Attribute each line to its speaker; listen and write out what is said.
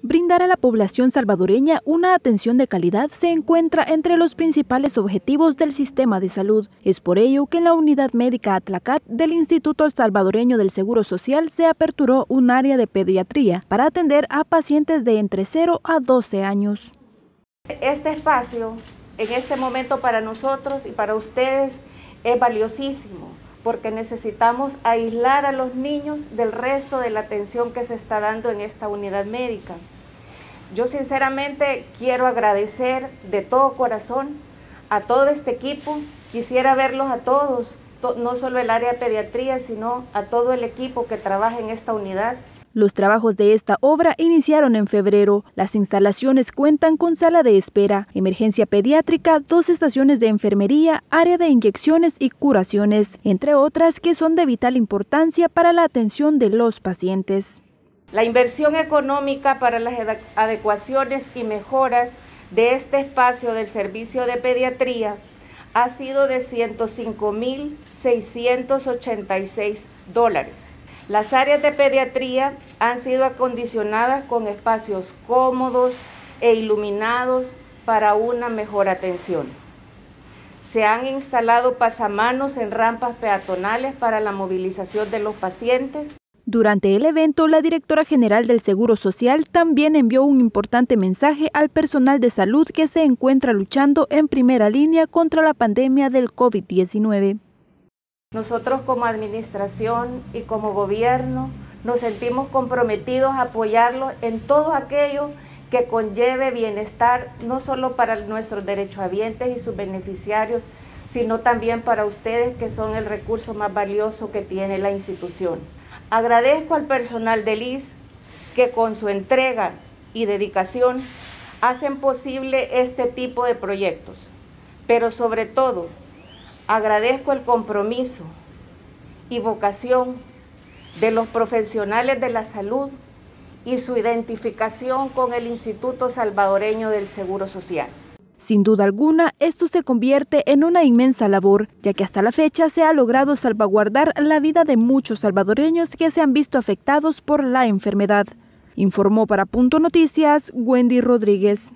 Speaker 1: Brindar a la población salvadoreña una atención de calidad se encuentra entre los principales objetivos del sistema de salud. Es por ello que en la unidad médica Atlacat del Instituto Salvadoreño del Seguro Social se aperturó un área de pediatría para atender a pacientes de entre 0 a 12 años.
Speaker 2: Este espacio en este momento para nosotros y para ustedes es valiosísimo porque necesitamos aislar a los niños del resto de la atención que se está dando en esta unidad médica. Yo sinceramente quiero agradecer de todo corazón a todo este equipo, quisiera verlos a todos, no solo el área de pediatría, sino a todo el equipo que trabaja en esta unidad.
Speaker 1: Los trabajos de esta obra iniciaron en febrero. Las instalaciones cuentan con sala de espera, emergencia pediátrica, dos estaciones de enfermería, área de inyecciones y curaciones, entre otras que son de vital importancia para la atención de los pacientes.
Speaker 2: La inversión económica para las adecuaciones y mejoras de este espacio del servicio de pediatría ha sido de 105.686 dólares las áreas de pediatría han sido acondicionadas con espacios cómodos e iluminados para una mejor atención. Se han instalado pasamanos en rampas peatonales para la movilización de los pacientes.
Speaker 1: Durante el evento, la directora general del Seguro Social también envió un importante mensaje al personal de salud que se encuentra luchando en primera línea contra la pandemia del COVID-19.
Speaker 2: Nosotros como administración y como gobierno nos sentimos comprometidos a apoyarlos en todo aquello que conlleve bienestar, no solo para nuestros derechohabientes y sus beneficiarios, sino también para ustedes que son el recurso más valioso que tiene la institución. Agradezco al personal del IS que con su entrega y dedicación hacen posible este tipo de proyectos, pero sobre todo Agradezco el compromiso y vocación de los profesionales de la salud y su identificación con el Instituto Salvadoreño del Seguro Social.
Speaker 1: Sin duda alguna, esto se convierte en una inmensa labor, ya que hasta la fecha se ha logrado salvaguardar la vida de muchos salvadoreños que se han visto afectados por la enfermedad. Informó para Punto Noticias Wendy Rodríguez.